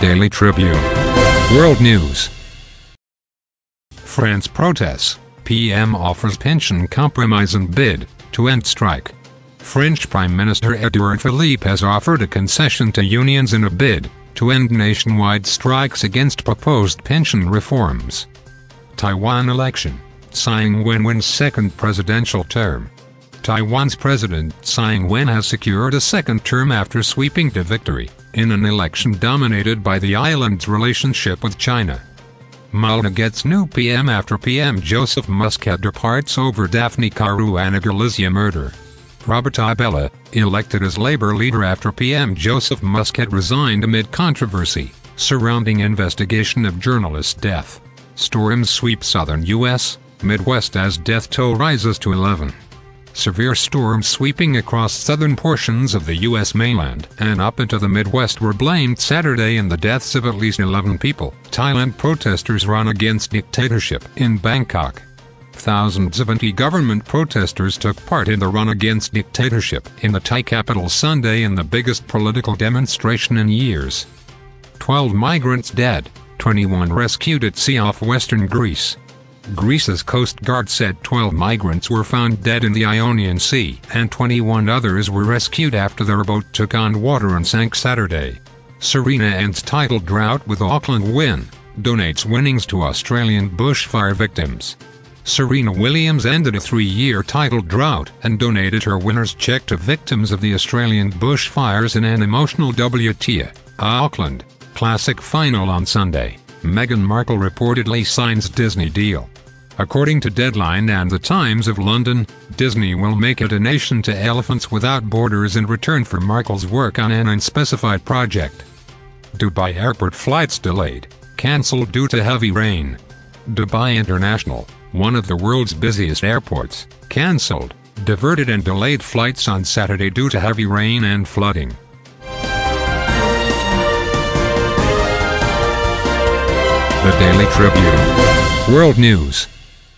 Daily Tribune. World News. France protests. PM offers pension compromise and bid to end strike. French Prime Minister Edouard Philippe has offered a concession to unions in a bid to end nationwide strikes against proposed pension reforms. Taiwan election. Tsai Ing-wen wins second presidential term. Taiwan's President Tsai Ing-wen has secured a second term after sweeping to victory in an election dominated by the island's relationship with China. Malta gets new PM after PM Joseph Muscat departs over Daphne Caruana Galizia murder. Robert Abela, elected as Labour leader after PM Joseph Muscat resigned amid controversy surrounding investigation of journalist death. Storms sweep southern U.S., Midwest as death toll rises to 11 severe storms sweeping across southern portions of the U.S. mainland and up into the Midwest were blamed Saturday in the deaths of at least 11 people. Thailand protesters run against dictatorship in Bangkok. Thousands of anti-government protesters took part in the run against dictatorship in the Thai capital Sunday in the biggest political demonstration in years. 12 migrants dead, 21 rescued at sea off western Greece. Greece's Coast Guard said 12 migrants were found dead in the Ionian Sea and 21 others were rescued after their boat took on water and sank Saturday. Serena ends title drought with Auckland win, donates winnings to Australian bushfire victims. Serena Williams ended a three-year title drought and donated her winner's check to victims of the Australian bushfires in an emotional WTA, Auckland, Classic final on Sunday. Meghan Markle reportedly signs Disney deal. According to Deadline and the Times of London, Disney will make a donation to Elephants Without Borders in return for Markle's work on an unspecified project. Dubai airport flights delayed, cancelled due to heavy rain. Dubai International, one of the world's busiest airports, cancelled, diverted and delayed flights on Saturday due to heavy rain and flooding. The Daily Tribune. World News